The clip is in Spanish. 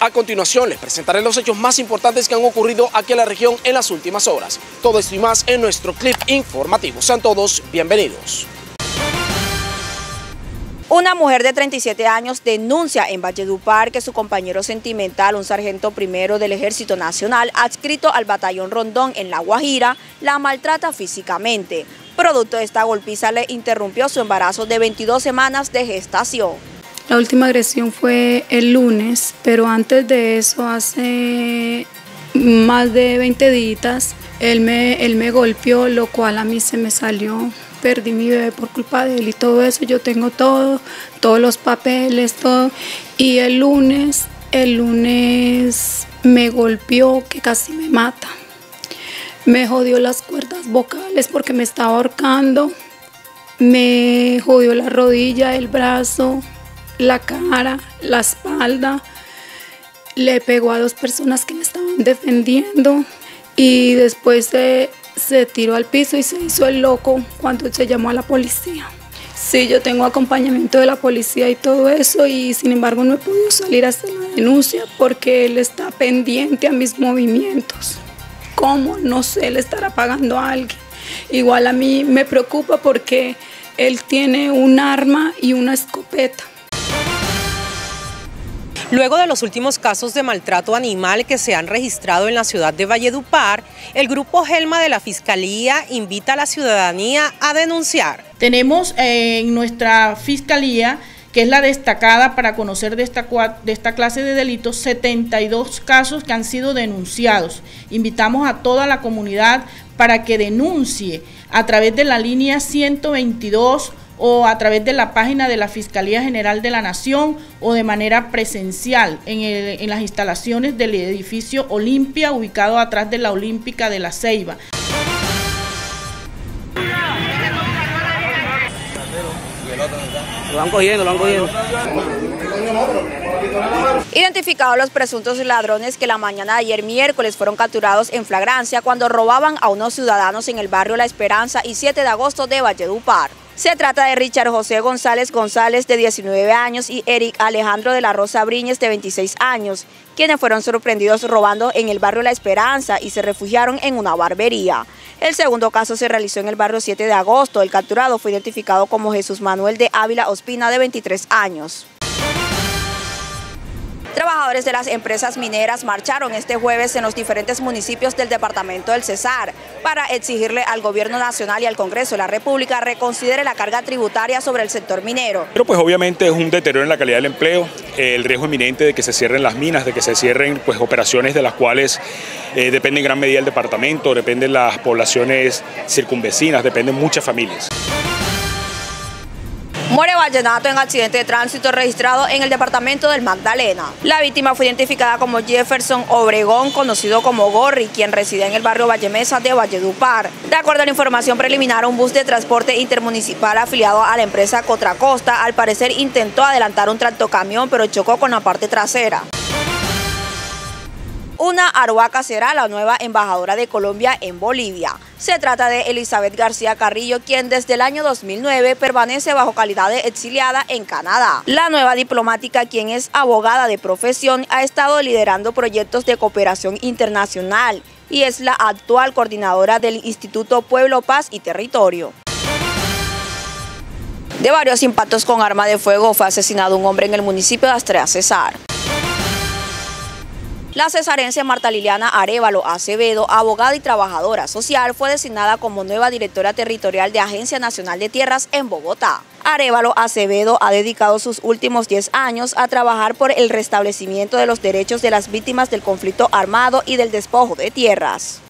A continuación les presentaré los hechos más importantes que han ocurrido aquí en la región en las últimas horas. Todo esto y más en nuestro clip informativo. Sean todos bienvenidos. Una mujer de 37 años denuncia en Valledupar que su compañero sentimental, un sargento primero del Ejército Nacional, adscrito al batallón Rondón en La Guajira, la maltrata físicamente. Producto de esta golpiza le interrumpió su embarazo de 22 semanas de gestación. La última agresión fue el lunes, pero antes de eso, hace más de 20 días, él me, él me golpeó, lo cual a mí se me salió. Perdí mi bebé por culpa de él y todo eso. Yo tengo todo, todos los papeles, todo. Y el lunes, el lunes me golpeó que casi me mata. Me jodió las cuerdas vocales porque me estaba ahorcando. Me jodió la rodilla, el brazo, la cara, la espalda. Le pegó a dos personas que me estaban defendiendo y después se, tiró al piso y se hizo el loco cuando se llamó a la policía. Sí, yo tengo acompañamiento de la policía y todo eso y sin embargo no he podido salir a hacer la denuncia porque él está pendiente a mis movimientos. ¿Cómo? No sé, le estará pagando a alguien. Igual a mí me preocupa porque él tiene un arma y una escopeta. Luego de los últimos casos de maltrato animal que se han registrado en la ciudad de Valledupar, el grupo Gelma de la Fiscalía invita a la ciudadanía a denunciar. Tenemos eh, en nuestra Fiscalía que es la destacada para conocer de esta, de esta clase de delitos, 72 casos que han sido denunciados. Invitamos a toda la comunidad para que denuncie a través de la línea 122 o a través de la página de la Fiscalía General de la Nación o de manera presencial en, las instalaciones del edificio Olimpia ubicado atrás de la Olímpica de la Ceiba. Lo van cogiendo, lo van cogiendo. Identificados los presuntos ladrones que la mañana de ayer miércoles fueron capturados en flagrancia cuando robaban a unos ciudadanos en el barrio La Esperanza y 7 de agosto de Valledupar. Se trata de Richard José González González, de 19 años, y Eric Alejandro de la Rosa Briñez, de 26 años, quienes fueron sorprendidos robando en el barrio La Esperanza y se refugiaron en una barbería. El segundo caso se realizó en el barrio 7 de agosto. El capturado fue identificado como Jesús Manuel de Ávila Ospina, de 23 años. Trabajadores de las empresas mineras marcharon este jueves en los diferentes municipios del departamento del Cesar para exigirle al gobierno nacional y al Congreso de la República reconsidere la carga tributaria sobre el sector minero. Pero pues obviamente es un deterioro en la calidad del empleo, el riesgo inminente de que se cierren las minas, de que se cierren pues operaciones de las cuales eh, depende en gran medida el departamento, dependen las poblaciones circunvecinas, dependen muchas familias. Muere Vallenato en accidente de tránsito registrado en el departamento del Magdalena. La víctima fue identificada como Jefferson Obregón, conocido como Gorri, quien reside en el barrio Vallemesa de Valledupar. De acuerdo a la información preliminar, un bus de transporte intermunicipal afiliado a la empresa Cotracosta al parecer intentó adelantar un tractocamión pero chocó con la parte trasera. Una Aruaca será la nueva embajadora de Colombia en Bolivia. Se trata de Elizabeth García Carrillo, quien desde el año 2009 permanece bajo calidad de exiliada en Canadá. La nueva diplomática, quien es abogada de profesión, ha estado liderando proyectos de cooperación internacional y es la actual coordinadora del Instituto Pueblo, Paz y Territorio. De varios impactos con arma de fuego fue asesinado un hombre en el municipio de Astrea Cesar. La cesarense Marta Liliana Arevalo Acevedo, abogada y trabajadora social, fue designada como nueva directora territorial de Agencia Nacional de Tierras en Bogotá. Arevalo Acevedo ha dedicado sus últimos 10 años a trabajar por el restablecimiento de los derechos de las víctimas del conflicto armado y del despojo de tierras.